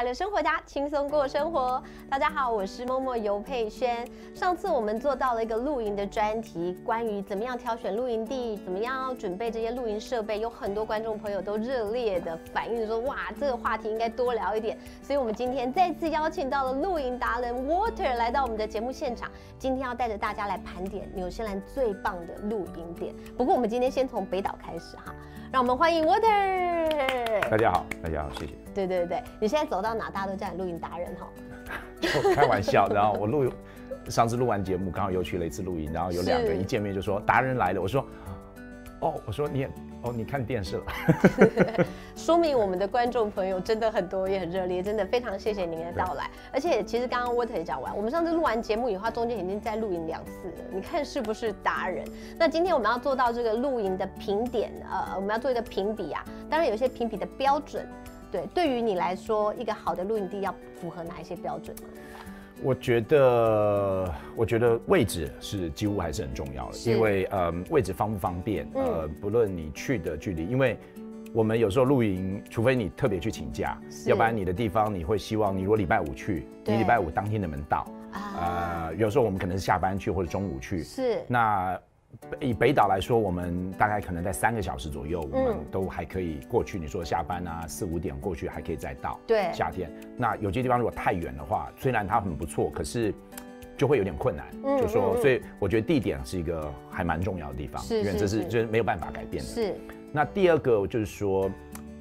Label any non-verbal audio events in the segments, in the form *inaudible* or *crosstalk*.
快乐生活家，轻松过生活。大家好，我是默默尤佩萱。上次我们做到了一个露营的专题，关于怎么样挑选露营地，怎么样准备这些露营设备，有很多观众朋友都热烈的反映说，哇，这个话题应该多聊一点。所以我们今天再次邀请到了露营达人 Water 来到我们的节目现场，今天要带着大家来盘点纽西兰最棒的露营点。不过我们今天先从北岛开始哈。让我们欢迎 Water。大家好，大家好，谢谢。对对对，你现在走到哪，大家都叫你录音达人哈。开玩笑，然后我录上次录完节目，刚好又去了一次录音，然后有两个人一见面就说达人来了，我说哦，我说你也。哦，你看电视了，*laughs* 说明我们的观众朋友真的很多，也很热烈，真的非常谢谢您的到来。而且其实刚刚 Water 讲完，我们上次录完节目以后，中间已经在录影两次了。你看是不是达人？那今天我们要做到这个录影的评点，呃，我们要做一个评比啊。当然有些评比的标准，对，对于你来说，一个好的录影地要符合哪一些标准呢？我觉得，我觉得位置是几乎还是很重要的，因为呃，位置方不方便，呃，不论你去的距离，因为我们有时候露营，除非你特别去请假，要不然你的地方你会希望你如果礼拜五去，你礼拜五当天能不能到？啊，有时候我们可能是下班去或者中午去，是那。以北岛来说，我们大概可能在三个小时左右，我们都还可以过去。你说下班啊，四五点过去还可以再到。对，夏天那有些地方如果太远的话，虽然它很不错，可是就会有点困难。就说，所以我觉得地点是一个还蛮重要的地方，因为这是就是没有办法改变的。是。那第二个就是说。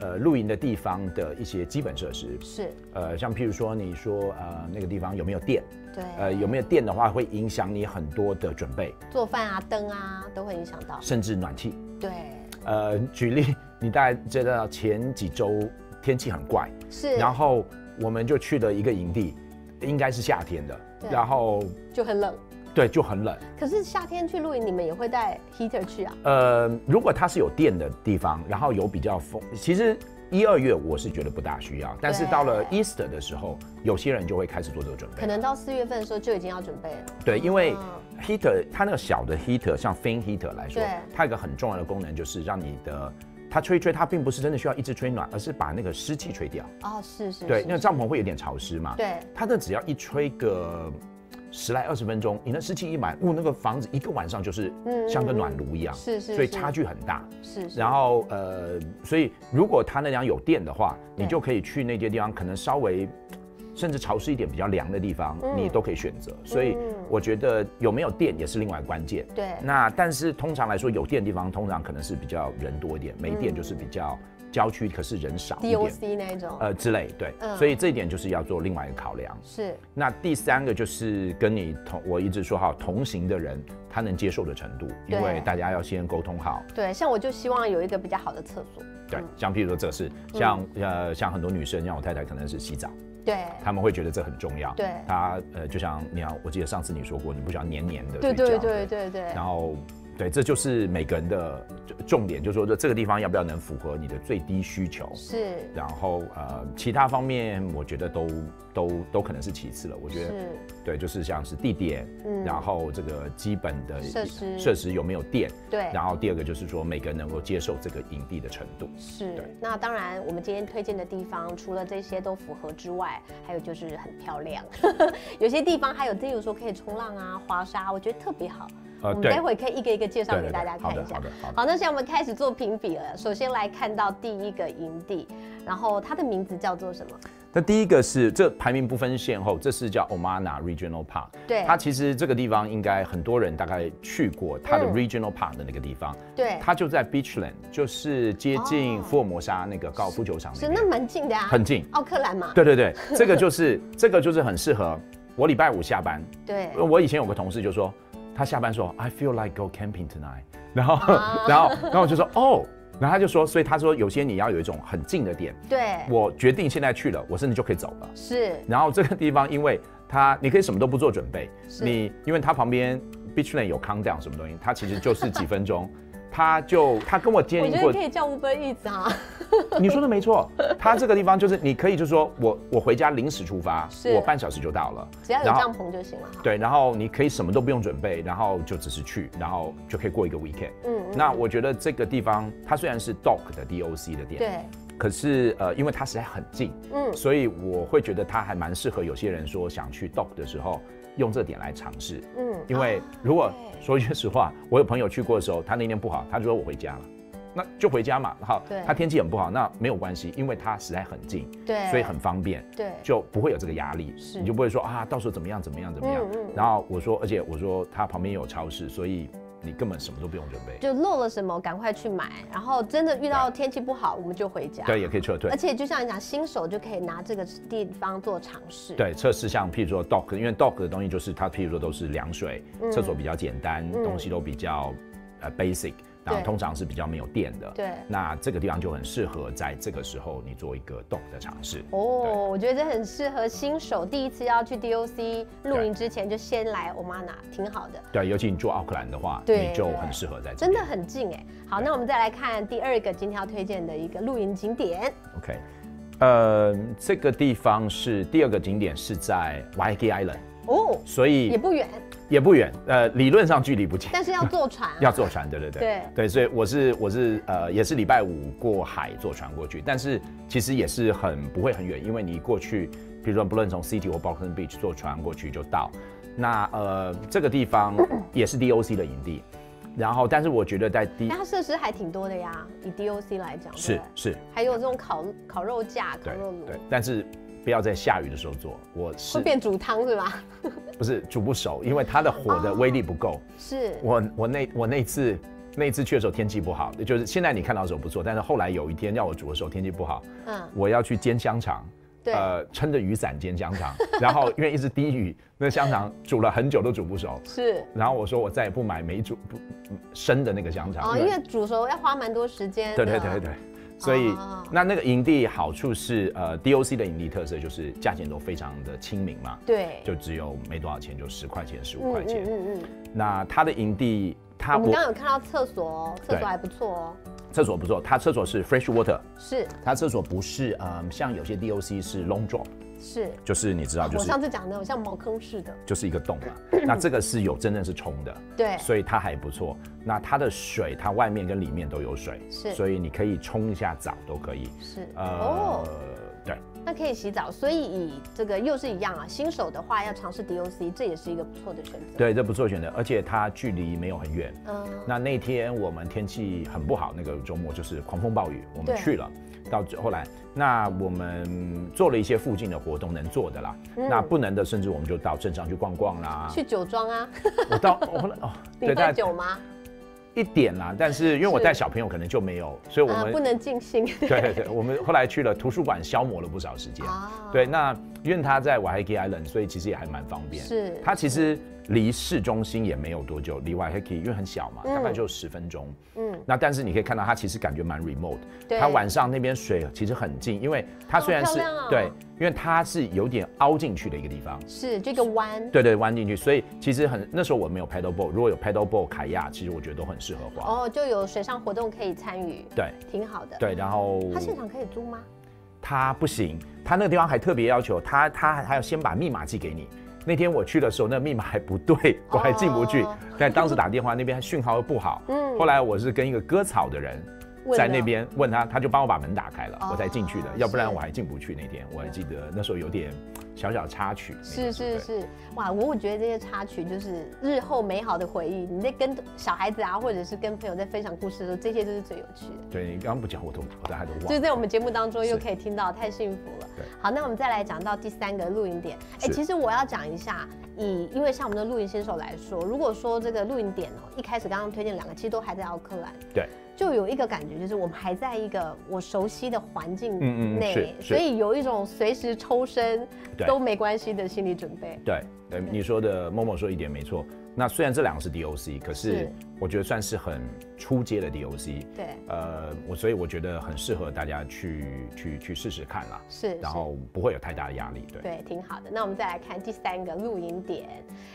呃，露营的地方的一些基本设施是，呃，像譬如说，你说呃那个地方有没有电？对，呃有没有电的话，会影响你很多的准备，做饭啊、灯啊都会影响到，甚至暖气。对，呃，举例，你大概知道前几周天气很怪，是，然后我们就去了一个营地，应该是夏天的，然后就很冷。对，就很冷。可是夏天去露营，你们也会带 heater 去啊？呃，如果它是有电的地方，然后有比较风，其实一二月我是觉得不大需要。但是到了 Easter 的时候，有些人就会开始做这个准备。可能到四月份的时候就已经要准备了。对，因为 heater 它那个小的 heater，像 fin heater 来说，它有一个很重要的功能就是让你的它吹吹，它并不是真的需要一直吹暖，而是把那个湿气吹掉。哦，是是。对，那个帐篷会有点潮湿嘛？对。它那只要一吹个。十来二十分钟，你那湿气一满，呜，那个房子一个晚上就是像个暖炉一样，是是，所以差距很大。是，然后呃，所以如果他那样有电的话，你就可以去那些地方，可能稍微甚至潮湿一点、比较凉的地方，你都可以选择。所以我觉得有没有电也是另外关键。对。那但是通常来说，有电的地方通常可能是比较人多一点，没电就是比较。郊区可是人少一点，DOC 那种，呃之类，对，所以这一点就是要做另外一个考量。是。那第三个就是跟你同，我一直说哈，同行的人他能接受的程度，因为大家要先沟通好。对，像我就希望有一个比较好的厕所。对，像譬如说这是，像呃像很多女生，像我太太可能是洗澡，对，他们会觉得这很重要。对，她呃就像你要，我记得上次你说过，你不喜欢黏黏的对对对对对。然后。对，这就是每个人的重点，就是说这这个地方要不要能符合你的最低需求？是。然后呃，其他方面我觉得都都都可能是其次了。我觉得对，就是像是地点，嗯，然后这个基本的设施设施有没有电？对。然后第二个就是说每个人能够接受这个营地的程度。是。那当然，我们今天推荐的地方除了这些都符合之外，还有就是很漂亮。*laughs* 有些地方还有，例如说可以冲浪啊、滑沙，我觉得特别好。我们待会可以一个一个介绍给大家看一下。好的，好的，好。那现在我们开始做评比了。首先来看到第一个营地，然后它的名字叫做什么？那第一个是这排名不分先后，这是叫 Omana Regional Park。对，它其实这个地方应该很多人大概去过它的 Regional Park 的那个地方。对，它就在 Beachland，就是接近福尔摩沙那个高尔夫球场。是，那蛮近的啊。很近。奥克兰嘛。对对对，*laughs* 这个就是这个就是很适合我礼拜五下班。对。我以前有个同事就说。他下班说，I feel like go camping tonight。*laughs* 然后，然后，然后我就说，哦，然后他就说，所以他说，有些你要有一种很近的点。对。我决定现在去了，我甚至就可以走了。是。然后这个地方，因为它你可以什么都不做准备，你因为它旁边 beach lane 有 countdown 什么东西，它其实就是几分钟。他就他跟我建议过，我觉得可以叫乌龟一子啊。*laughs* 你说的没错，他这个地方就是你可以就说我 *laughs* 我回家临时出发，我半小时就到了，只要有帐篷就行了。对，然后你可以什么都不用准备，然后就只是去，然后就可以过一个 weekend。嗯，那我觉得这个地方它虽然是 dock 的 DOC 的店，对，可是呃，因为它实在很近，嗯，所以我会觉得它还蛮适合有些人说想去 dock 的时候用这点来尝试，嗯，因为如果说句实话，我有朋友去过的时候，他那天不好，他就说我回家了。那就回家嘛，好，他天气很不好，那没有关系，因为他实在很近，对，所以很方便，对，就不会有这个压力，你就不会说啊，到时候怎么样怎么样怎么样。然后我说，而且我说他旁边有超市，所以你根本什么都不用准备，就漏了什么赶快去买，然后真的遇到天气不好，我们就回家，对，也可以撤退。而且就像你讲，新手就可以拿这个地方做尝试，对，测试像譬如说 dock，因为 dock 的东西就是它譬如说都是凉水，厕所比较简单，东西都比较呃 basic。通常是比较没有电的，对。那这个地方就很适合在这个时候你做一个动的尝试。哦，我觉得这很适合新手第一次要去 DOC 露营之前就先来 Omana，挺好的。对，尤其你住奥克兰的话，你就很适合在。真的很近哎。好，那我们再来看第二个今天要推荐的一个露营景点。OK，呃，这个地方是第二个景点是在 Waikiki Island。哦，所以也不远。也不远，呃，理论上距离不近，但是要坐船，*laughs* 要坐船，对对对，对。对，所以我是我是呃，也是礼拜五过海坐船过去，但是其实也是很不会很远，因为你过去，比如说不论从 City 或 b o k e n Beach 坐船过去就到，那呃这个地方也是 DOC 的营地，然后但是我觉得在 D，它设施还挺多的呀，以 DOC 来讲，是是，还有这种烤烤肉架、烤肉炉，对，但是。不要在下雨的时候做，我是会变煮汤是吧？*laughs* 不是煮不熟，因为它的火的威力不够。是我我那我那次那次去的时候天气不好，就是现在你看到的时候不错，但是后来有一天要我煮的时候天气不好，嗯，我要去煎香肠，呃，撑着雨伞煎香肠，*laughs* 然后因为一直滴雨，那香肠煮了很久都煮不熟。是，然后我说我再也不买没煮不生的那个香肠，哦，因为煮熟要花蛮多时间。对对对对。所以，那那个营地好处是，呃，DOC 的营地特色就是价钱都非常的亲民嘛，对，就只有没多少钱，就十块钱、十五块钱。嗯嗯嗯。那它的营地，它我们刚刚有看到厕所哦，厕所还不错哦。厕所不错，它厕所是 fresh water，是。它厕所不是，嗯，像有些 DOC 是 long drop。是，就是你知道，就是我上次讲的，像茅坑似的，就是一个洞嘛。那这个是有真正是冲的，对，所以它还不错。那它的水，它外面跟里面都有水，是，所以你可以冲一下澡都可以。是，呃，对，那可以洗澡。所以以这个又是一样啊，新手的话要尝试 DOC，这也是一个不错的选择。对，这不错选择，而且它距离没有很远。嗯，那那天我们天气很不好，那个周末就是狂风暴雨，我们去了。到后来，那我们做了一些附近的活动能做的啦，那不能的，甚至我们就到镇上去逛逛啦。去酒庄啊？我到我后来哦，你带酒吗？一点啦，但是因为我带小朋友，可能就没有，所以我们不能尽兴。对对对，我们后来去了图书馆，消磨了不少时间。对，那因为他在 Waiheke Island，所以其实也还蛮方便。是，他其实。离市中心也没有多久，离 Waiheke 因为很小嘛，大概就十分钟。嗯，那但是你可以看到它其实感觉蛮 remote。它晚上那边水其实很近，因为它虽然是对，因为它是有点凹进去的一个地方。是这个弯。对对，弯进去，所以其实很那时候我没有 paddle boat，如果有 paddle boat 凯亚，其实我觉得都很适合滑。哦，就有水上活动可以参与。对，挺好的。对，然后它现场可以租吗？它不行，它那个地方还特别要求，它它还要先把密码寄给你。那天我去的时候，那密码还不对，*laughs* 我还进不去。但当时打电话那边讯号又不好。嗯。后来我是跟一个割草的人在那边问他，他就帮我把门打开了，我才进去的。要不然我还进不去。那天我还记得那时候有点。小小插曲是是是，哇！我我觉得这些插曲就是日后美好的回忆。你在跟小孩子啊，或者是跟朋友在分享故事的时候，这些都是最有趣的。对你刚刚不讲，我都我都还都忘。就是在我们节目当中又可以听到，太幸福了。好，那我们再来讲到第三个露营点。哎，其实我要讲一下，以因为像我们的露营新手来说，如果说这个露营点哦，一开始刚刚推荐两个，其实都还在奥克兰。对。就有一个感觉，就是我们还在一个我熟悉的环境内，所以有一种随时抽身都没关系的心理准备。对，对，你说的默默说一点没错。那虽然这两个是 DOC，可是我觉得算是很初阶的 DOC。对，呃，我所以我觉得很适合大家去去去试试看啦。是，然后不会有太大的压力。对，对，挺好的。那我们再来看第三个露营点，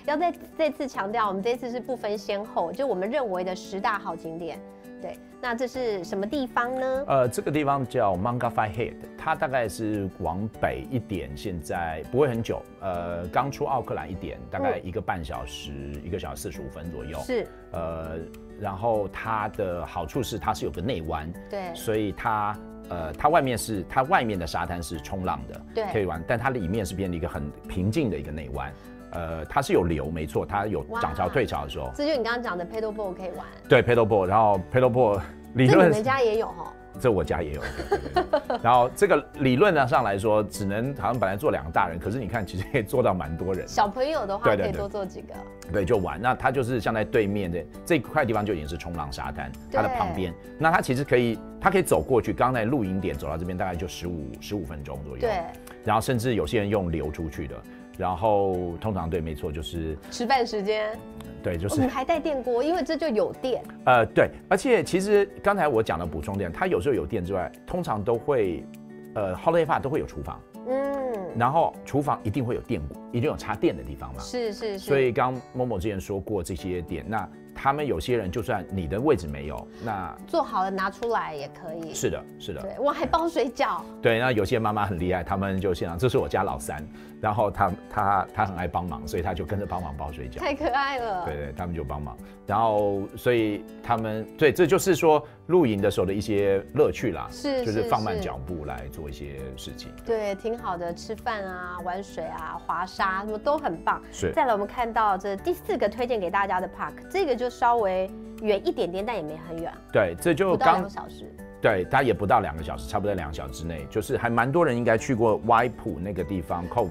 要再再次强调，我们这次是不分先后，就我们认为的十大好景点。对，那这是什么地方呢？呃，这个地方叫 Mangafai Head，它大概是往北一点，现在不会很久。呃，刚出奥克兰一点，大概一个半小时，一个小时四十五分左右。是。呃，然后它的好处是它是有个内湾，对，所以它呃，它外面是它外面的沙滩是冲浪的，对可以玩，但它里面是变成一个很平静的一个内湾。呃，它是有流，没错，它有哇涨潮退潮的时候，这就你刚刚讲的 paddle ball 可以玩，对 paddle ball，然后 paddle ball 理论这你们家也有哈？*laughs* 这我家也有，对对对然后这个理论上来说，只能好像本来坐两个大人，可是你看其实可以坐到蛮多人，小朋友的话可以对对对多坐几个，对，就玩。那它就是像在对面的这块地方就已经是冲浪沙滩，它的旁边，那它其实可以，它可以走过去。刚才露营点走到这边大概就十五十五分钟左右，对，然后甚至有些人用流出去的，然后通常对，没错，就是吃饭时间。对，就是我们还带电锅，因为这就有电，呃对，而且其实刚才我讲的补充电，它有时候有电之外，通常都会呃 holiday park 都会有厨房，嗯，然后厨房一定会有电锅，一定有插电的地方嘛。是是是，所以刚某某之前说过这些点，那他们有些人就算你的位置没有，那做好了拿出来也可以。是的，是的，对，我，还包水饺，对。那有些妈妈很厉害，他们就现场，这是我家老三，然后他他他很爱帮忙，所以他就跟着帮忙包水饺。太可爱了。对对，他们就帮忙，然后所以他们对，这就是说露营的时候的一些乐趣啦，是就是放慢是脚步来做一些事情。对，挺好的，吃饭啊、玩水啊、滑沙，什么都很棒。是再来，我们看到这第四个推荐给大家的 park，这个就稍微远一点点，但也没很远，对，这就不到两个小时。对，它也不到两个小时，差不多两个小时之内，就是还蛮多人应该去过 Y 浦那个地方 Cove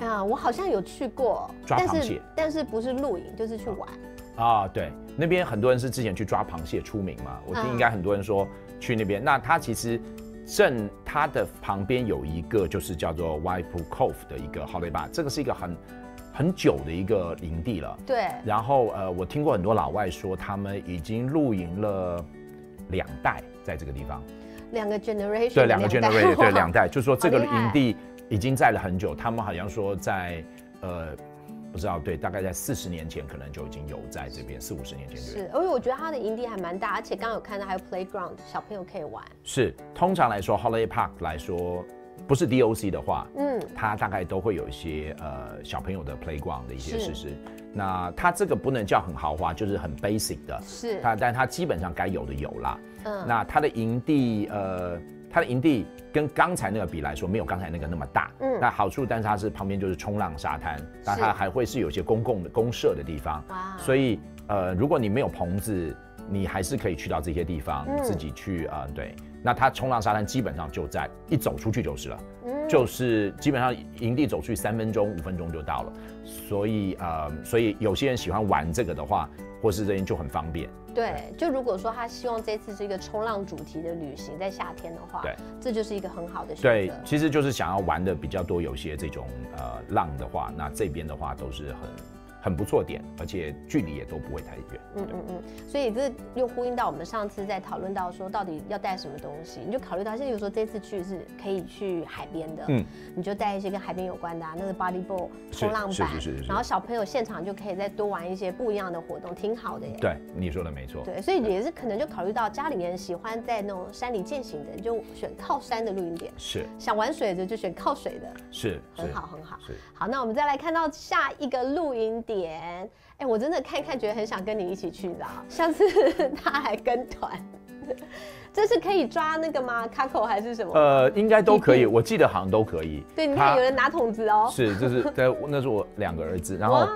啊，我好像有去过，抓螃蟹但是不是露营，就是去玩。啊，对，那边很多人是之前去抓螃蟹出名嘛，我听嗯应该很多人说去那边。那它其实正它的旁边有一个就是叫做 Y 浦 Cove 的一个 holiday bar，这个是一个很很久的一个营地了。对，然后呃，我听过很多老外说他们已经露营了两代在这个地方，两个 generation，对，两个 generation，对，哇两代，就是说这个营地已经在了很久，他们好像说在呃。不知道，对，大概在四十年前可能就已经有在这边，四五十年前就有。是，而且我觉得它的营地还蛮大，而且刚刚有看到还有 playground，小朋友可以玩。是，通常来说，holiday park 来说，不是 DOC 的话，嗯，它大概都会有一些呃小朋友的 playground 的一些是设施。那它这个不能叫很豪华，就是很 basic 的，是，它但它基本上该有的有啦。嗯，那它的营地，呃，它的营地跟刚才那个比来说，没有刚才那个那么大。嗯那好处，但是它是旁边就是冲浪沙滩，那是它还会是有些公共的公社的地方。哇，所以呃，如果你没有棚子，你还是可以去到这些地方，嗯自己去啊、呃对。那它冲浪沙滩基本上就在一走出去就是了，嗯就是基本上营地走出去三分钟、五分钟就到了。所以呃，所以有些人喜欢玩这个的话，或是这边就很方便。对，就如果说他希望这次是一个冲浪主题的旅行，在夏天的话，对，这就是一个很好的选择对，。其实就是想要玩的比较多，有些这种呃浪的话，那这边的话都是很很不错点，而且距离也都不会太远。嗯嗯嗯，所以这又呼应到我们上次在讨论到说，到底要带什么东西，你就考虑到，像比如说这次去是可以去海边的，嗯，你就带一些跟海边有关的、啊，那个 body ball 冲浪板，是是是是然后小朋友现场就可以再多玩一些不一样的活动，挺好的耶。对，你说的没错。对，所以也是可能就考虑到家里面喜欢在那种山里践行的，你就选靠山的露营点；是想玩水的就选靠水的，是很好很好。是。好，那我们再来看到下一个露营点。哎，我真的看一看觉得很想跟你一起去，你知道？下次 *laughs* 他还跟团，这是可以抓那个吗？卡口还是什么？呃，应该都可以，*laughs* 我记得好像都可以。对，你看有人拿桶子哦。是，就是在那是我两个儿子，然后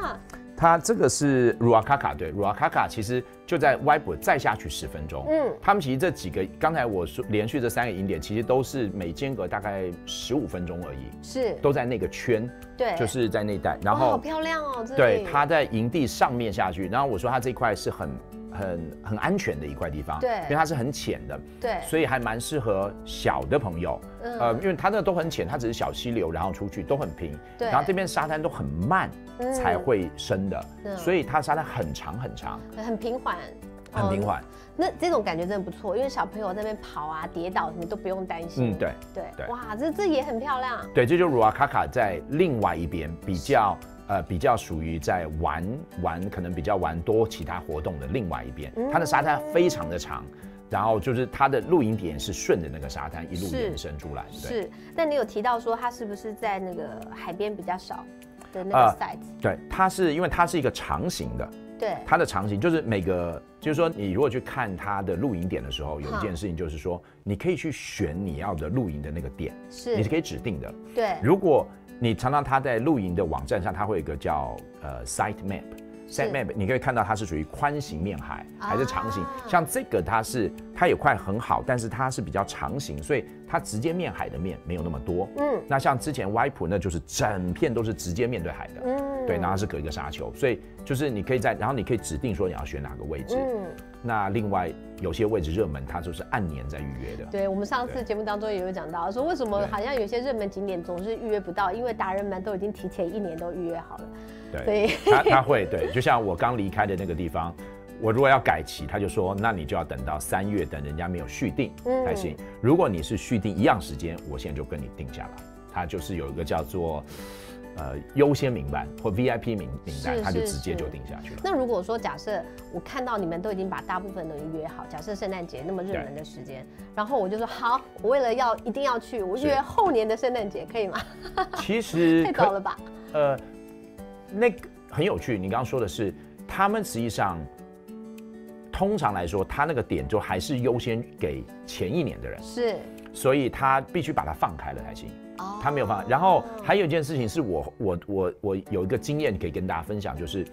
哇，他这个是 Ruakaka，对，Ruakaka 其实就在 y b 再下去十分钟。嗯，他们其实这几个，刚才我说连续这三个营点，其实都是每间隔大概十五分钟而已，是，都在那个圈，对，就是在那一带。然后好漂亮哦，这对，它在营地上面下去，然后我说它这块是很很很安全的一块地方，对因为它是很浅的，对，所以还蛮适合小的朋友。嗯呃，因为它那都很浅，它只是小溪流，然后出去都很平，对然后这边沙滩都很慢嗯才会升的，嗯所以它沙滩很长很长，很平缓，哦很平缓。那这种感觉真的不错，因为小朋友在那边跑啊、跌倒什么都不用担心。嗯，对对对哇，这这也很漂亮。对，这就是鲁阿卡卡在另外一边比较。呃，比较属于在玩玩，可能比较玩多其他活动的另外一边，嗯它的沙滩非常的长，然后就是它的露营点是顺着那个沙滩一路延伸出来，对。是，但你有提到说它是不是在那个海边比较少的那啊个 site？、对，它是因为它是一个长形的，对，它的长形就是每个，就是说你如果去看它的露营点的时候，有一件事情就是说，你可以去选你要的露营的那个点，是你是可以指定的。对，如果你常常他在露营的网站上，他会有一个叫呃 site map。Site map 你可以看到它是属于宽型面海还是长型，啊像这个它是它有块很好，但是它是比较长型，所以它直接面海的面没有那么多。嗯那像之前 Y 普那就是整片都是直接面对海的，嗯对，然后它是隔一个沙丘，所以就是你可以在，然后你可以指定说你要选哪个位置。嗯，那另外有些位置热门，它就是按年在预约的。对，我们上次对节目当中也有讲到，说为什么好像有些热门景点总是预约不到，因为达人们都已经提前一年都预约好了。对，他他会对，就像我刚离开的那个地方，我如果要改期，他就说，那你就要等到三月，等人家没有续订嗯才行。如果你是续订一样时间，我现在就跟你定下来。他就是有一个叫做呃优先名单或 VIP 名名单，他就直接就定下去了。那如果说假设我看到你们都已经把大部分都已经约好，假设圣诞节那么热门的时间，然后我就说好，我为了要一定要去，我是约后年的圣诞节可以吗？*laughs* 其实太早了吧？呃，那个很有趣，你刚刚说的是，他们实际上通常来说，他那个点就还是优先给前一年的人，是，所以他必须把它放开了才行。哦他没有放。然后还有一件事情是我我我我有一个经验可以跟大家分享，就是，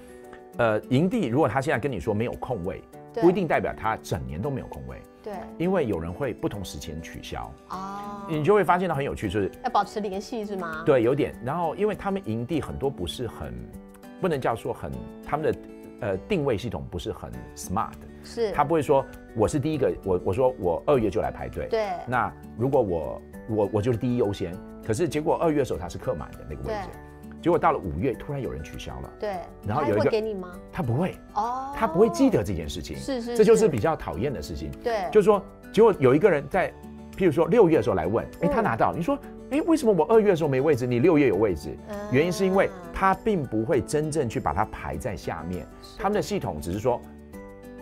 呃，营地如果他现在跟你说没有空位，对不一定代表他整年都没有空位，对，因为有人会不同时间取消，哦，你就会发现到很有趣，就是要保持联系是吗？，对有点，然后因为他们营地很多不是很，不能叫说很他们的。呃，定位系统不是很 smart，是，他不会说我是第一个，我我说我二月就来排队，对。那如果我我我就是第一优先，可是结果二月的时候它是客满的那个位置，结果到了五月突然有人取消了，对，然后有一个给你吗？他不会，哦，他不会记得这件事情，是是这就是是。比较讨厌的事情，对，就是说结果有一个人在，譬如说六月的时候来问，哎，嗯。他拿到，你说，哎，为什么我二月的时候没位置，你六月有位置？嗯。原因是因为他并不会真正去把它排在下面，他们的系统只是说，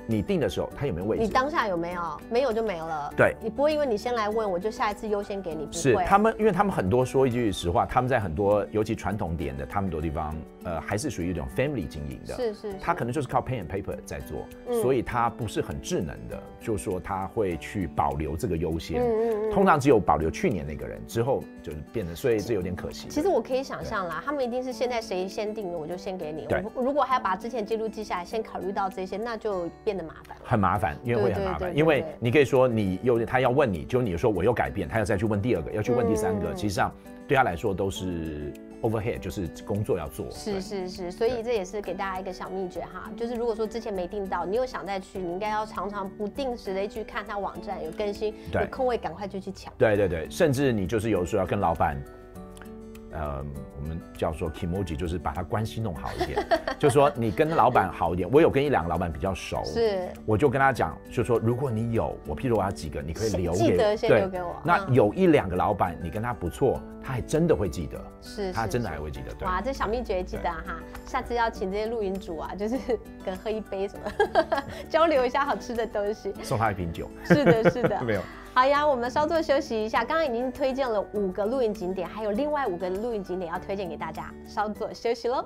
你定的时候他有没有位置？你当下有没有？没有就没有了。对你不会因为你先来问，我就下一次优先给你。是他们，因为他们很多说一句实话，他们在很多尤其传统点的，他们很多地方，呃，还是属于一种 family 经营的。是是是他可能就是靠 pen and paper 在做，嗯所以他不是很智能的，就是说他会去保留这个优先。嗯嗯嗯通常只有保留去年那个人之后，就是变成，所以这有点可惜。其实我可以想象啦，他们一定是现在谁先定的，我就先给你。对我如果还要把之前记录记下来，先考虑到这些，那就变得麻烦。很麻烦，因为会很麻烦，因为你可以说你有他要问你，就你说我又改变，他要再去问第二个，要去问第三个，嗯其实上对他来说都是 overhead，就是工作要做。是是是，所以这也是给大家一个小秘诀哈，就是如果说之前没订到，你又想再去，你应该要常常不定时的去看他网站有更新，有空位赶快就去抢。对对对，甚至你就是有时候要跟老板，呃，我们叫做 kimoji，就是把他关系弄好一点，*laughs* 就说你跟老板好一点。我有跟一两个老板比较熟，是我就跟他讲，就说如果你有，我譬如我要几个，你可以留给记得先对留给我那嗯有一两个老板，你跟他不错，他还真的会记得，是，是他真的是还会记得。对，哇，这小秘诀记得啊哈，下次要请这些露营主啊，就是跟喝一杯什么，*laughs* 交流一下好吃的东西。送他一瓶酒。是的，是的。*laughs* 没有。好呀，我们稍作休息一下。刚刚已经推荐了五个露营景点，还有另外五个露营景点要推荐给大家，稍作休息喽。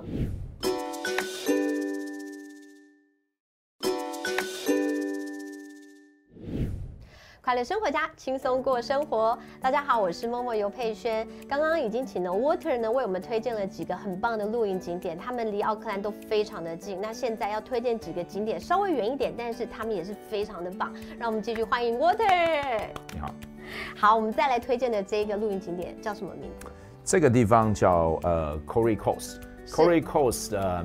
快乐生活家，轻松过生活。大家好，我是默默尤佩轩。刚刚已经请了 Water 呢为我们推荐了几个很棒的露营景点，他们离奥克兰都非常的近。那现在要推荐几个景点稍微远一点，但是他们也是非常的棒。让我们继续欢迎 Water。你好，好，我们再来推荐的这个露营景点叫什么名字？这个地方叫呃 Corey Coast。Corey Coast 呃，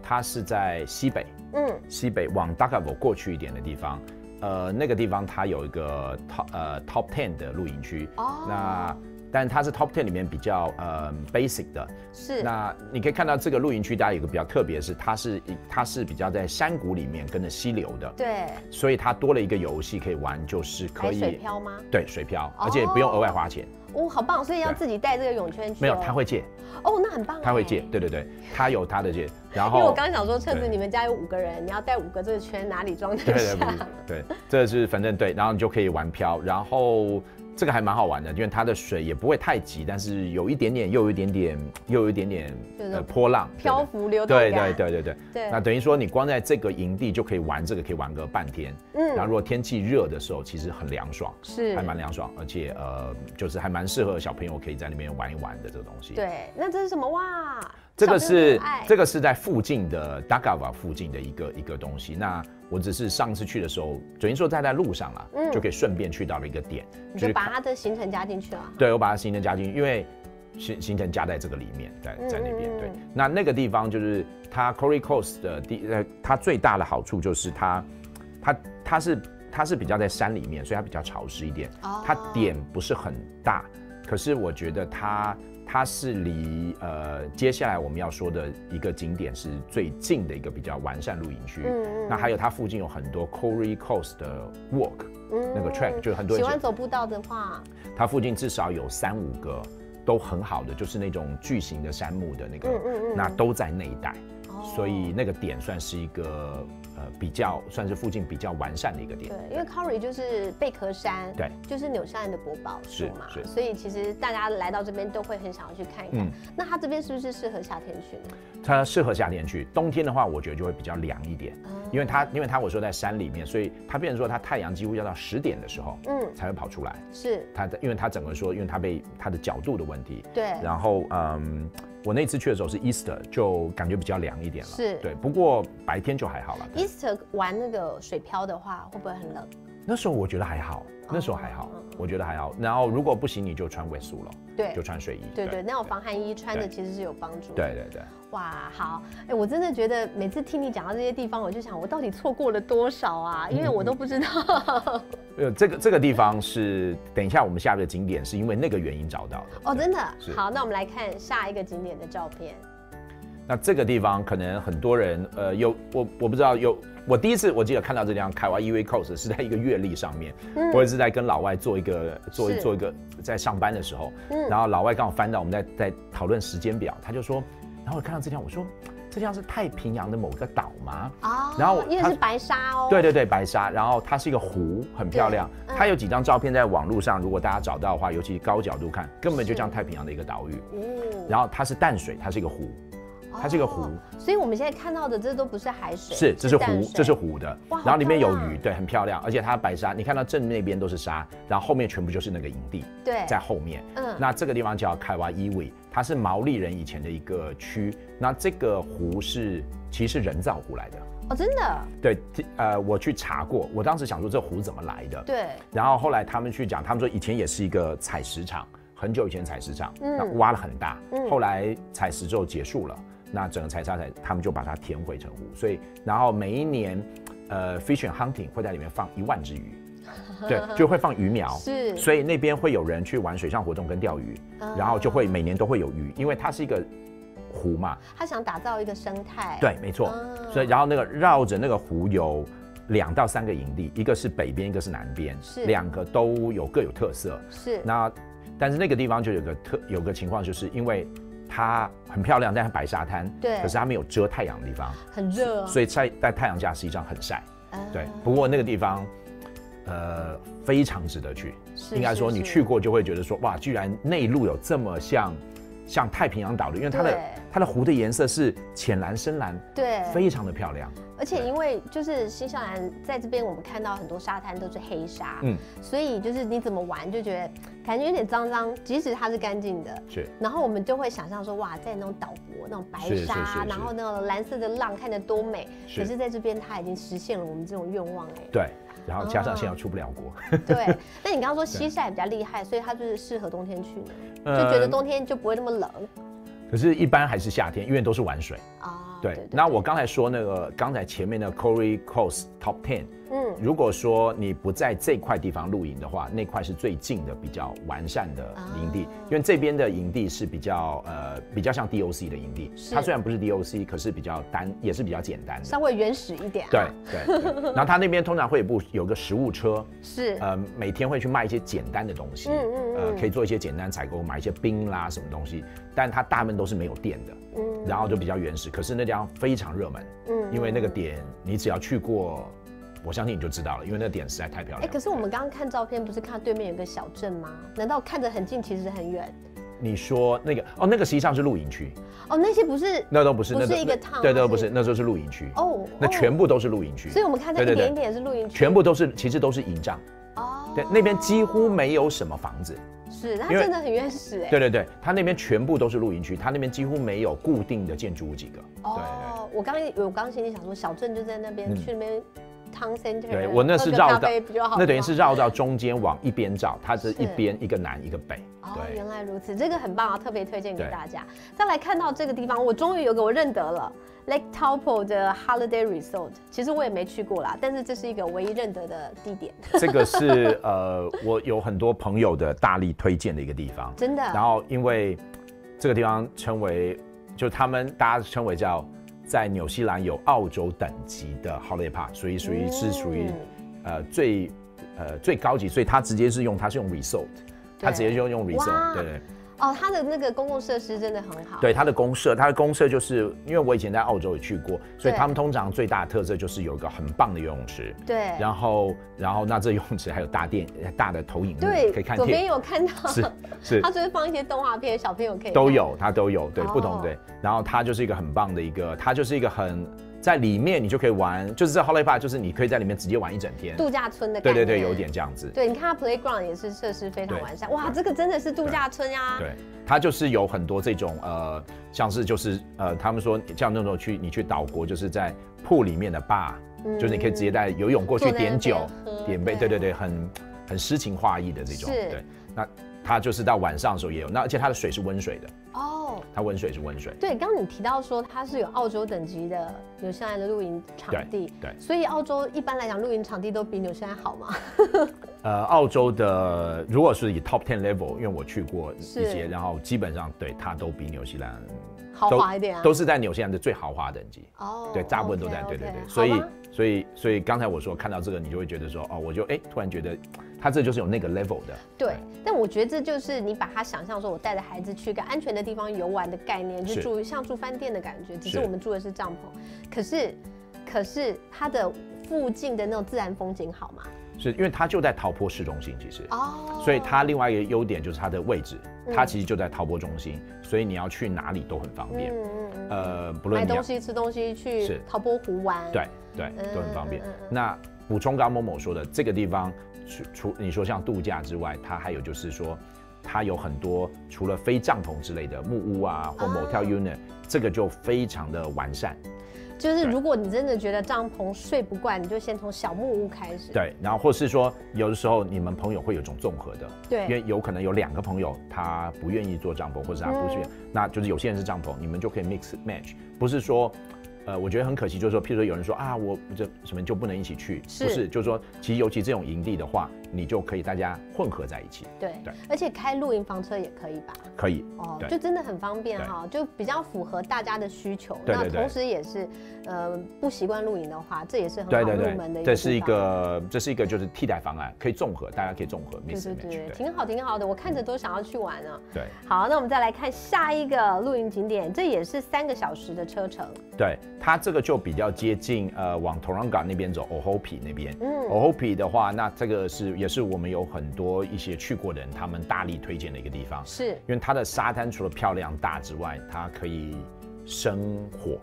它是在西北，嗯，西北往 d a g a v o 过去一点的地方。呃，那个地方它有一个 top 呃 top ten 的露营区。哦那但它是 top ten 里面比较呃 basic 的。是那你可以看到这个露营区，大家有个比较特别的是，它是一它是比较在山谷里面跟着溪流的，对，所以它多了一个游戏可以玩，就是可以水以漂吗？对水漂，而且不用额外花钱。哦，好棒！所以要自己带这个泳圈去、哦。没有，他会借，哦，那很棒。他会借，。对对对，他有他的借，*laughs* 然后因为我刚想说，趁着你们家有五个人，你要带五个这个圈，哪里装得对对？对，这是反正对，然后你就可以玩漂，然后这个还蛮好玩的，因为它的水也不会太急，但是有一点点，又有一点点，又有一点点就是波浪漂浮流动对感。对对对对。对那等于说你光在这个营地就可以玩这个，可以玩个半天。嗯然后如果天气热的时候，其实很凉爽，是还蛮凉爽，而且呃，就是还蛮适合小朋友可以在那边玩一玩的这个东西。。对，那这是什么哇？这个是这个是在附近的 Dagava 附近的一个一个东西。那我只是上次去的时候，等于说在在路上了，嗯就可以顺便去到了一个点，你就把它的行程加进去了。对我把它行程加进去，因为行行程加在这个里面，在在那边。对那那个地方就是它 Cory Coast 的地，呃，它最大的好处就是它它它是它是比较在山里面，所以它比较潮湿一点。哦它点不是很大，可是我觉得它它是离呃接下来我们要说的一个景点是最近的一个比较完善露营区。那还有它附近有很多 Cory Coast 的 walk，那个 track 就是很多喜欢走步道的话，它附近至少有三五个都很好的，就是那种巨型的杉木的那个，嗯嗯嗯。那都在那一带，哦。所以那个点算是一个呃比较算是附近比较完善的一个点。对，因为 Corry 就是贝壳山，对，就是纽西兰的国宝树嘛，是是所以其实大家来到这边都会很想要去看一看。嗯那它这边是不是适合夏天去呢？它适合夏天去，冬天的话，我觉得就会比较凉一点，嗯因为它因为它我说在山里面，所以它变成说它太阳几乎要到十点的时候嗯，才会跑出来。是，它的因为它整个说，因为它被它的角度的问题，对，然后嗯，我那次去的时候是 Easter，就感觉比较凉一点了。是对，不过白天就还好了。Easter 玩那个水漂的话，会不会很冷？那时候我觉得还好，那时候还好我觉得还好。然后如果不行，你就穿卫宿了，对就，穿睡衣。对对，那种防寒衣穿着其实是有帮助的。对对对，哇，好，哎、我真的觉得每次听你讲到这些地方，我就想我到底错过了多少啊？因为我都不知道。*laughs* 呃，这个这个地方是等一下我们下一个景点是因为那个原因找到的。哦，真的。好，那我们来看下一个景点的照片。那这个地方可能很多人呃有我我不知道有我第一次我记得看到这地方凯瓦 E V Coast 是在一个月历上面，嗯我也是在跟老外做一个做是做一个在上班的时候，嗯然后老外刚好翻到我们在在讨论时间表，他就说，然后我看到这地方我说这像是太平洋的某个岛吗？哦，然后因为是白沙哦。对对对，白沙，然后它是一个湖，很漂亮。嗯它有几张照片在网络上，如果大家找到的话，尤其高角度看，根本就像太平洋的一个岛屿。哦然后它是淡水，它是一个湖，它是一个湖哦所以我们现在看到的这都不是海水，是这是湖，这是湖的哇。然后里面有鱼，对，很漂亮。而且它白沙，你看到正那边都是沙，然后后面全部就是那个营地对，在后面。嗯那这个地方叫凯瓦伊维，它是毛利人以前的一个区。那这个湖是其实是人造湖来的。哦，真的，对，呃，我去查过，我当时想说这湖怎么来的。对，然后后来他们去讲，他们说以前也是一个采石场，很久以前采石场，嗯那挖了很大，嗯后来采石之后结束了，那整个采砂采他们就把它填回成湖，所以然后每一年，呃，fish and hunting 会在里面放一万只鱼，对，就会放鱼苗，*laughs* 是。所以那边会有人去玩水上活动跟钓鱼，然后就会每年都会有鱼，因为它是一个湖嘛，他想打造一个生态，对，没错。嗯。所以然后那个绕着那个湖有两到三个营地，一个是北边，一个是南边，是。两个都有各有特色。是，那但是那个地方就有个特有个情况，就是因为它很漂亮，但是白沙滩，对可是它没有遮太阳的地方，很热啊，所以在在太阳下实际上很晒。啊对，不过那个地方。呃，非常值得去。是应该说，你去过就会觉得说，哇，居然内陆有这么像像太平洋岛的，因为它的它的湖的颜色是浅蓝、深蓝，对，非常的漂亮。而且因为就是新西兰在这边，我们看到很多沙滩都是黑沙，嗯，所以就是你怎么玩就觉得感觉有点脏脏，即使它是干净的。是，然后我们就会想象说，哇，在那种岛国那种白沙，然后那种蓝色的浪看着多美。是可是在这边，它已经实现了我们这种愿望哎。对。然后加上哦现在出不了国，*laughs* 对，那你刚刚说西晒比较厉害，所以它就是适合冬天去呢，呃就觉得冬天就不会那么冷可是，一般还是夏天，因为都是玩水。啊。对，那我刚才说那个，刚才前面的 Corey Coast Top Ten，嗯。如果说你不在这块地方露营的话，那块是最近的比较完善的营地，啊。因为这边的营地是比较呃比较像 DOC 的营地，它虽然不是 DOC，可是比较单，也是比较简单的。稍微原始一点、啊。对，对对，*laughs* 然后它那边通常会有部有个食物车，是。呃，每天会去卖一些简单的东西，嗯嗯嗯。呃，可以做一些简单采购，买一些冰啦什么东西，但它大部分都是没有电的，嗯。然后就比较原始。可是那地方非常热门，嗯。因为那个点你只要去过我相信你就知道了，因为那点实在太漂亮哎、亮。可是我们刚刚看照片，不是看对面有个小镇吗？难道看着很近，其实很远？你说那个哦，那个实际上是露营区，哦，那些不是那都不是，不是一个那都那 town，对，都不是，那都是露营区。哦，那哦全部都是露营区，所以我们看这对对对一点一点是露营区，全部都是，其实都是营帐。哦，对，那边几乎没有什么房子。是，它真的很原始哎。对对对，它那边全部都是露营区，它那边几乎没有固定的建筑物几个。对哦，我刚我刚心里想说，小镇就在那边，嗯去那边 town center，对我那是绕到？那等于是绕到中间往一边照，它是是一边一个南一个北。哦，对原来如此，这个很棒啊，特别推荐给大家。再来看到这个地方，我终于有个我认得了，Lake Taupo 的 Holiday Resort。其实我也没去过啦，但是这是一个唯一认得的地点，这个是呃，我有很多朋友的大力推荐的一个地方。真的。然后因为这个地方称为，就他们大家称为叫在纽西兰有澳洲等级的 holiday park，所以属于是属于嗯呃最呃最高级，所以它直接是用它是用 resort，它直接就用 resort，对对哦，它的那个公共设施真的很好。对，它的公社，它的公社就是因为我以前在澳洲也去过，所以他们通常最大的特色就是有一个很棒的游泳池。对然后，然后那这游泳池还有大电大的投影幕，对，可以看左边，有看到，*laughs* 是是它就会放一些动画片，小朋友可以。都有，它都有，对，哦不同对。然后它就是一个很棒的一个，它就是一个很在里面你就可以玩，就是这 Holiday Park，就是你可以在里面直接玩一整天。度假村的概念。对对对，有点这样子。对，你看它 playground 也是设施非常完善，哇，这个真的是度假村呀。对，它就是有很多这种呃，像是就是呃，他们说像那种去你去岛国，就是在铺里面的 bar，、嗯就是你可以直接带游泳过去点酒、点杯，对对对对，很很诗情画意的这种。对，那它就是到晚上的时候也有，那而且它的水是温水的，哦，它温水是温水。对，刚刚你提到说它是有澳洲等级的纽西兰的露营场地，对对所以澳洲一般来讲露营场地都比纽西兰好吗？*laughs* 呃，澳洲的如果是以 top ten level，因为我去过一些，然后基本上对它都比纽西兰豪都华一点啊，都是在纽西兰的最豪华等级。哦对，大部分都在对对对，所以吧所以所以刚才我说看到这个，你就会觉得说，哦，我就哎、突然觉得，他这就是有那个 level 的，对，但我觉得这就是你把他想象说，我带着孩子去一个安全的地方游玩的概念，就住像住饭店的感觉，只是是。我们住的是帐篷。可是，可是它的附近的那种自然风景好吗？是因为它就在陶坡市中心，其实，哦，所以它另外一个优点就是它的位置，嗯它其实就在陶坡中心，所以你要去哪里都很方便，嗯嗯嗯，呃，不买论你要东西、吃东西，去是陶波湖玩，对对都很方便。那补充刚刚某某说的，这个地方除除你说像度假之外，它还有就是说。它有很多除了非帐篷之类的木屋啊，或啊 motel unit，、这个就非常的完善。对就是如果你真的觉得帐篷睡不惯，你就先从小木屋开始。对，然后或是说，有的时候你们朋友会有一种综合的，对因为有可能有两个朋友他不愿意做帐篷，或者他不愿，嗯那就是有些人是帐篷，你们就可以 mix match，不是说。呃，我觉得很可惜，就是说，譬如说有人说啊，我这什么就不能一起去，是不是？就是说，其实尤其这种营地的话，你就可以大家混合在一起，对对而且开露营房车也可以吧？可以。哦，就真的很方便哈，就比较符合大家的需求。对对对那同时也是，呃，不习惯露营的话，这也是很好对对入门的对，这是一一个这是一个就是替代方案，可以综合，大家可以综合对 mix 对对挺好挺好的，我看着都想要去玩啊。对好，那我们再来看下一个露营景点，这也是三个小时的车程。对，它这个就比较接近呃往 Toronga 那边走 Ohope 那边。嗯 Ohope 的话，那这个是也是我们有很多一些去过的人，他们大力推荐的一个地方，是因为它的沙滩除了漂亮大之外，它可以生火。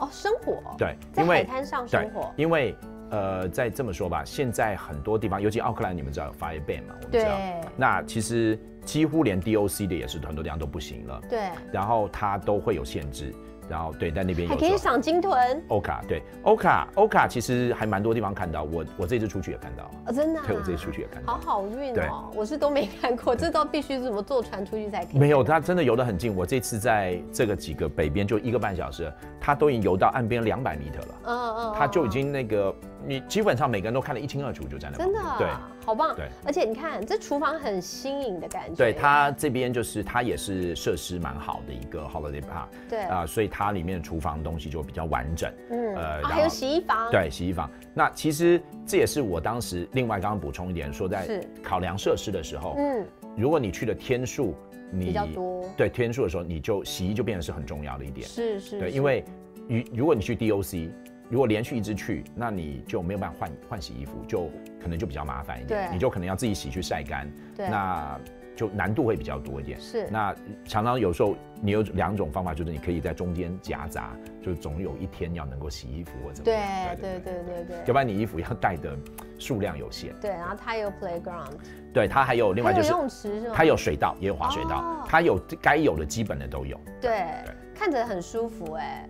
哦，生火对，在因为海滩上生火，因为呃，再这么说吧，现在很多地方，尤其奥克兰，你们知道有 fire ban 嘛？我们知道。对那其实几乎连 DOC 的也是很多地方都不行了，对，然后它都会有限制。然后对，在那边还可以赏鲸豚欧卡对欧卡欧卡其实还蛮多地方看到，我我这次出去也看到，哦，真的、啊。对我这次出去也看到。好好运哦，我是都没看过，这都必须怎么坐船出去才可以。没有，它真的游得很近。我这次在这个几个北边就一个半小时，它都已经游到岸边两百米了，嗯嗯，它就已嗯经那个你基本上每个人都看得一清二楚，就在那真的旁边啊好棒。对，而且你看这厨房很新颖的感觉。对对，它这边就是它也是设施蛮好的一个 holiday park 对啊、所以它里面的厨房东西就比较完整。嗯，呃啊还有洗衣房。对，洗衣房。那其实这也是我当时另外刚刚补充一点，说在考量设施的时候，嗯，如果你去的天数你比较多。对天数的时候，你就洗衣就变得是很重要的一点。是是。对，因为如如果你去 DOC，如果连续一直去，那你就没有办法换换洗衣服，就可能就比较麻烦一点，你就可能要自己洗去晒干，对，那就难度会比较多一点。是那常常有时候你有两种方法，就是你可以在中间夹杂，就是总有一天要能够洗衣服或怎么对样。对对对对要不然你衣服要带的数量有限。对，然后它有 playground，对，它还有另外就是游泳池是吗？它有水道，也有滑水道哦，它有该有的基本的都有。对对，看着很舒服哎。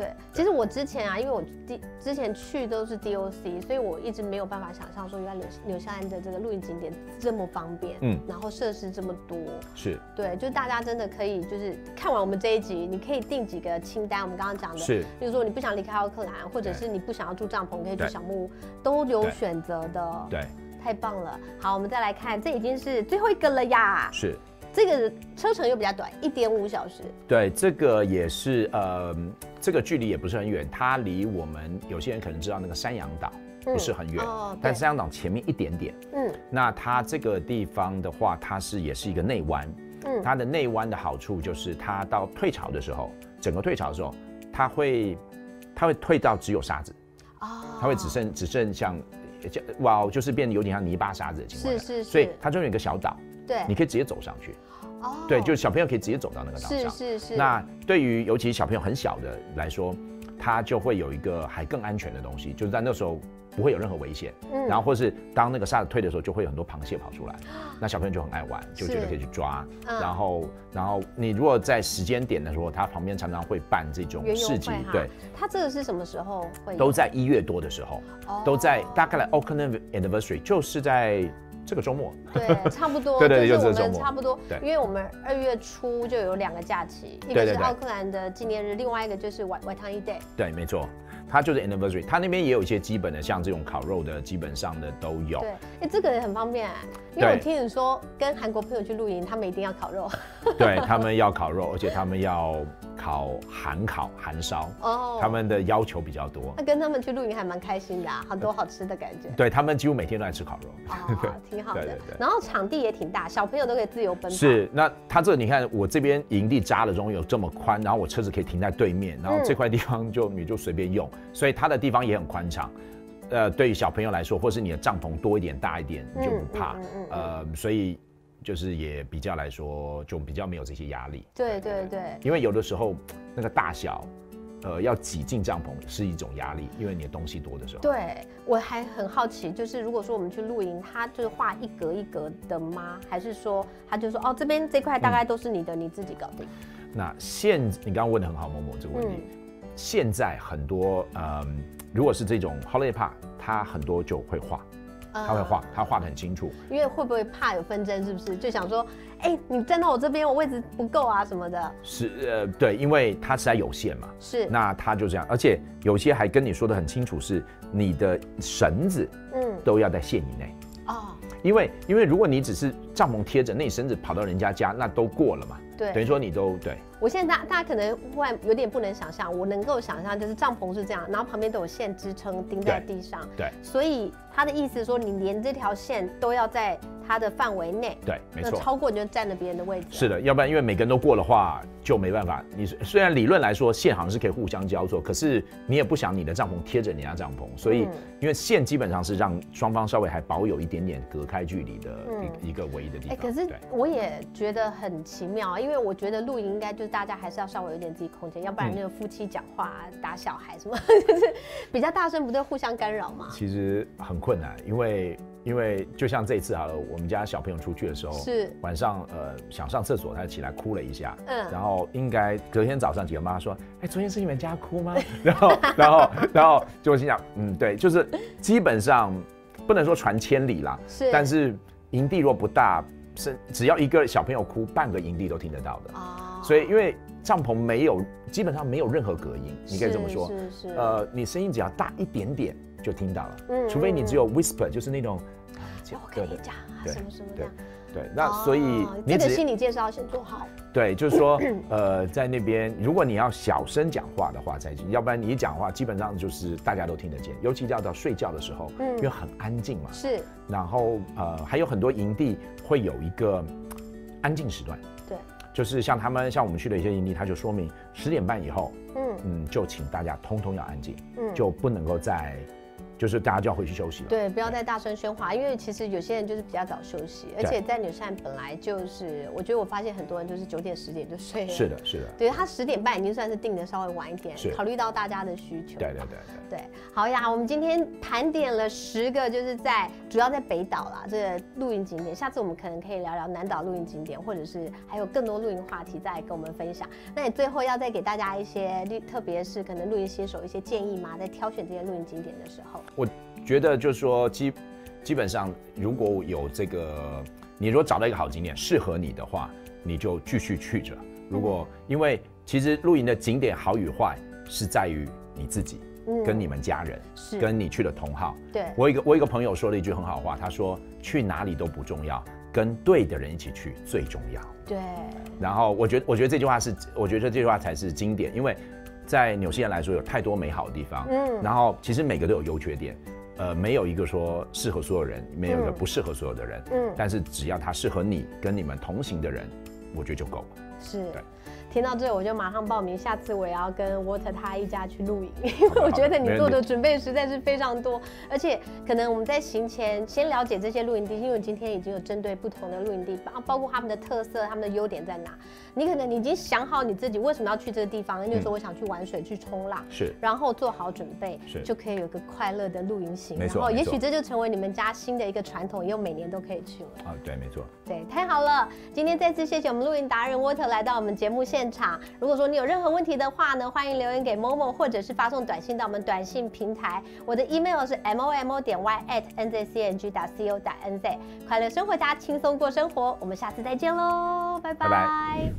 对，其实我之前啊，因为我第之前去都是 DOC，所以我一直没有办法想象说原来纽纽西兰的这个露营景点这么方便，嗯。嗯，然后设施这么多，是。对，就大家真的可以就是看完我们这一集，你可以定几个清单，我们刚刚讲的，是，比如说你不想离开奥克兰，或者是你不想要住帐篷，可以住小木屋，都有选择的，对，太棒了。好，我们再来看，这已经是最后一个了呀，是。这个车程又比较短，一点五小时，对，这个也是呃，这个距离也不是很远，它离我们有些人可能知道那个山羊岛不是很远，但山羊岛前面一点点。嗯。那它这个地方的话，它是也是一个内湾，嗯，它的内湾的好处就是它到退潮的时候，整个退潮的时候，它会它会退到只有沙子，哦。它会只剩只剩像。哇哦，就是变得有点像泥巴沙子的情况，是是是。所以它中间有一个小岛，对，你可以直接走上去，哦。对，就是小朋友可以直接走到那个岛上。是是，那对于尤其小朋友很小的来说，他就会有一个还更安全的东西，就是在那时候不会有任何危险。嗯。然后或是当那个沙子退的时候，就会有很多螃蟹跑出来，*gasps* 那小朋友就很爱玩，就觉得可以去抓。嗯。然后，然后你如果在时间点的时候，它旁边常常会办这种市集对，，它这个是什么时候会？都在一月多的时候，哦都在大概来 Auckland Anniversary，就是在这个周末。*laughs* 对，差不多，对对对就是我们差不多，对因为我们二月初就有两个假期，一个是奥克兰的纪念日，另外一个就是外外汤一 day。对，没错，它就是 Anniversary，它那边也有一些基本的，像这种烤肉的，基本上的都有。对，哎，这个也很方便哎，因为我对听你说跟韩国朋友去露营，他们一定要烤肉对他们要烤肉，而且他们要烤韩烤韩烧，哦。他们的要求比较多。那跟他们去露营还蛮开心的啊，很多好吃的感觉。对他们几乎每天都在吃烤肉。哦，*laughs* 挺好的对对对。然后场地也挺大，小朋友都可以自由奔跑。是，那他这你看，我这边营地扎的中有这么宽，然后我车子可以停在对面，然后这块地方就你就随便用，所以它的地方也很宽敞。呃，对于小朋友来说，或是你的帐篷多一点、大一点，你就不怕。嗯嗯嗯嗯呃，所以就是也比较来说，就比较没有这些压力。对对对，因为有的时候那个大小，呃，要挤进帐篷是一种压力，因为你的东西多的时候。对，我还很好奇，就是如果说我们去露营，他就是画一格一格的吗？还是说他就说哦，这边这块大概都是你的，你自己搞定？那现你刚刚问的很好，某某这个问题，嗯现在很多嗯，如果是这种 holiday park，它很多就会画，他会画，他画的很清楚。因为会不会怕有纷争？是不是就想说，哎、你站到我这边，我位置不够啊什么的？是呃，对，因为他实在有限嘛，是，那他就这样，而且有些还跟你说的很清楚，是你的绳子嗯，都要在线以内。哦，因为因为如果你只是帐篷贴着，那你绳子跑到人家家，那都过了嘛。对等于，说你都对我现在大大家可能会有点不能想象，我能够想象就是帐篷是这样，然后旁边都有线支撑钉在地上，对所以他的意思是说，你连这条线都要在它的范围内，对，没错。那超过你就占了别人的位置。是的，要不然因为每个人都过的话，就没办法。你虽然理论来说线好像是可以互相交错，可是你也不想你的帐篷贴着人家帐篷，所以嗯因为线基本上是让双方稍微还保有一点点隔开距离的嗯一一个唯一的地哎、方。可是我也觉得很奇妙，因为我觉得露营应该就是大家还是要稍微有点自己空间，要不然嗯那个夫妻讲话、啊、打小孩什么，*laughs* 就是比较大声，不对互相干扰吗？其实很困难，因为因为就像这一次好了，我们家小朋友出去的时候，是晚上呃想上厕所，他起来哭了一下，嗯然后应该隔天早上几个妈妈说，哎，昨天是你们家哭吗？然后然后然后就我心想，嗯，对，就是基本上不能说传千里啦，是，但是营地若不大，是只要一个小朋友哭，半个营地都听得到的。哦所以因为帐篷没有，基本上没有任何隔音，你可以这么说。是是是，呃，你声音只要大一点点就听到了，嗯除非你只有 whisper，就是那种，啊这我跟你讲啊，什么什么对的。对，那所以你的心理介绍先做好。对，就是说，*clears throat* 呃，在那边，如果你要小声讲话的话，才要不然你一讲话，基本上就是大家都听得见，尤其要到睡觉的时候，嗯因为很安静嘛。是，然后呃，还有很多营地会有一个安静时段，对，就是像他们像我们去的一些营地，他就说明十点半以后，嗯，嗯，就请大家通通要安静，嗯，就不能够再。就是大家就要回去休息了。对，不要再大声喧哗，因为其实有些人就是比较早休息，而且在纽善本来就是，我觉得我发现很多人就是九点十点就睡了。是的，是的。对他十点半已经算是定的稍微晚一点，考虑到大家的需求。对对对对。对，好呀，我们今天盘点了十个，就是在主要在北岛啦这个露营景点，下次我们可能可以聊聊南岛露营景点，或者是还有更多露营话题再来跟我们分享。那你最后要再给大家一些，特别是可能露营新手一些建议吗？在挑选这些露营景点的时候，我。觉得就是说基基本上，如果有这个，你如果找到一个好景点适合你的话，你就继续去着。如果因为其实露营的景点好与坏是在于你自己，跟你们家人，跟你去的同好。对我一个我一个朋友说了一句很好话，他说去哪里都不重要，跟对的人一起去最重要。对。然后我觉得我觉得这句话是，我觉得这句话才是经典，因为在纽西兰来说有太多美好的地方。嗯。然后其实每个都有优缺点。呃，没有一个说适合所有人，没有一个不适合所有的人。嗯，但是只要他适合你，跟你们同行的人，我觉得就够了。是。对。听到这，我就马上报名。下次我也要跟 Water 他一家去露营，*laughs* 因为我觉得你做的准备实在是非常多，而且可能我们在行前先了解这些露营地，因为今天已经有针对不同的露营地，包包括他们的特色、他们的优点在哪。你可能你已经想好你自己为什么要去这个地方，因为说我想去玩水、去冲浪，是，然后做好准备，是，就可以有个快乐的露营行。没错，也许这就成为你们家新的一个传统，以后每年都可以去了。啊，对，没错。对，太好了！今天再次谢谢我们露营达人 Water 来到我们节目现现场。如果说你有任何问题的话呢，欢迎留言给 Momo，或者是发送短信到我们短信平台。我的 email 是 momo 点 y at nzcng 打 co 打 nz。快乐生活家，轻松过生活。我们下次再见喽，拜拜。